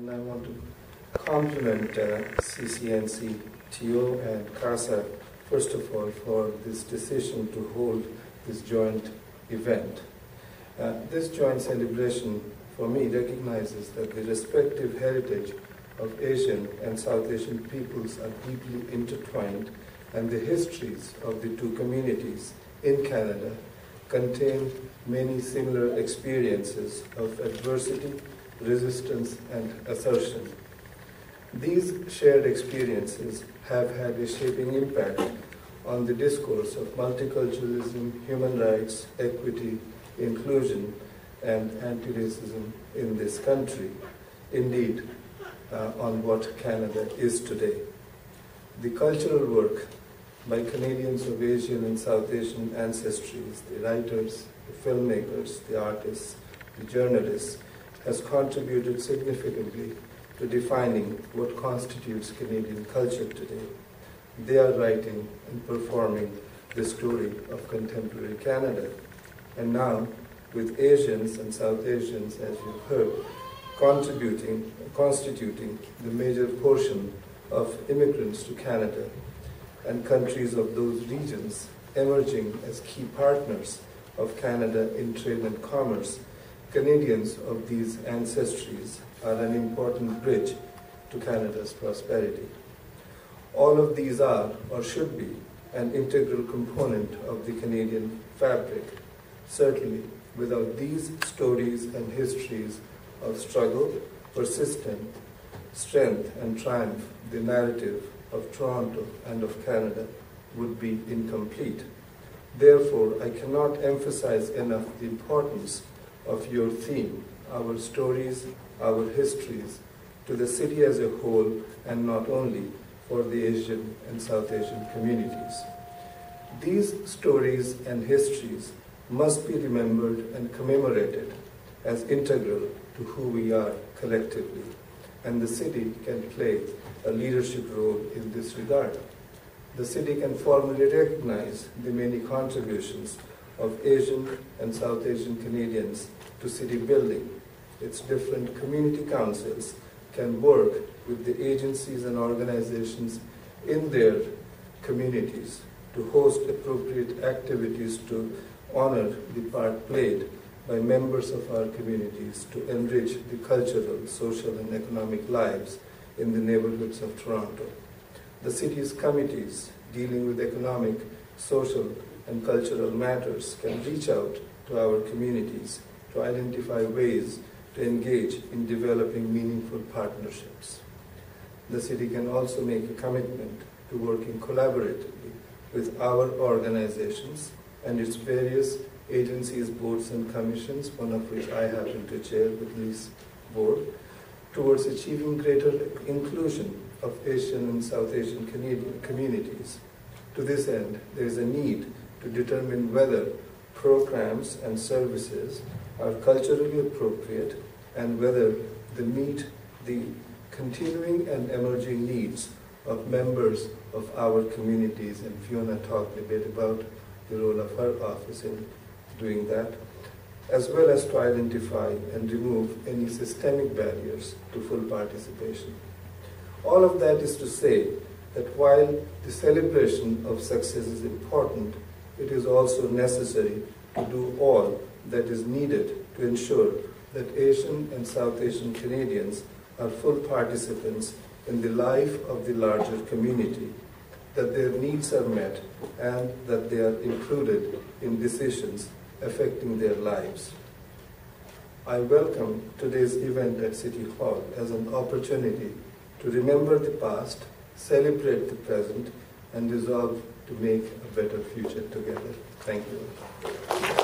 and I want to compliment uh, CCNC, TO, and CASSA, first of all, for this decision to hold this joint event. Uh, this joint celebration, for me, recognizes that the respective heritage of Asian and South Asian peoples are deeply intertwined, and the histories of the two communities in Canada contain many similar experiences of adversity, resistance, and assertion. These shared experiences have had a shaping impact on the discourse of multiculturalism, human rights, equity, inclusion, and anti-racism in this country. Indeed, uh, on what Canada is today. The cultural work by Canadians of Asian and South Asian ancestries, the writers, the filmmakers, the artists, the journalists, has contributed significantly to defining what constitutes Canadian culture today. They are writing and performing the story of contemporary Canada. And now, with Asians and South Asians, as you've heard, contributing, constituting the major portion of immigrants to Canada and countries of those regions emerging as key partners of Canada in trade and commerce, Canadians of these ancestries are an important bridge to Canada's prosperity. All of these are, or should be, an integral component of the Canadian fabric. Certainly, without these stories and histories of struggle, persistence, strength, and triumph, the narrative of Toronto and of Canada would be incomplete. Therefore, I cannot emphasize enough the importance of your theme, our stories, our histories, to the city as a whole and not only for the Asian and South Asian communities. These stories and histories must be remembered and commemorated as integral to who we are collectively, and the city can play a leadership role in this regard. The city can formally recognize the many contributions of Asian and South Asian Canadians to city building. Its different community councils can work with the agencies and organizations in their communities to host appropriate activities to honor the part played by members of our communities to enrich the cultural, social, and economic lives in the neighborhoods of Toronto. The city's committees dealing with economic, social, and cultural matters can reach out to our communities to identify ways to engage in developing meaningful partnerships. The city can also make a commitment to working collaboratively with our organizations and its various agencies, boards, and commissions, one of which I happen to chair the police board, towards achieving greater inclusion of Asian and South Asian Canadian communities. To this end, there is a need to determine whether programs and services are culturally appropriate and whether they meet the continuing and emerging needs of members of our communities. And Fiona talked a bit about the role of her office in doing that, as well as to identify and remove any systemic barriers to full participation. All of that is to say that while the celebration of success is important, it is also necessary to do all that is needed to ensure that Asian and South Asian Canadians are full participants in the life of the larger community, that their needs are met, and that they are included in decisions affecting their lives. I welcome today's event at City Hall as an opportunity to remember the past, celebrate the present, and resolve to make a better future together. Thank you.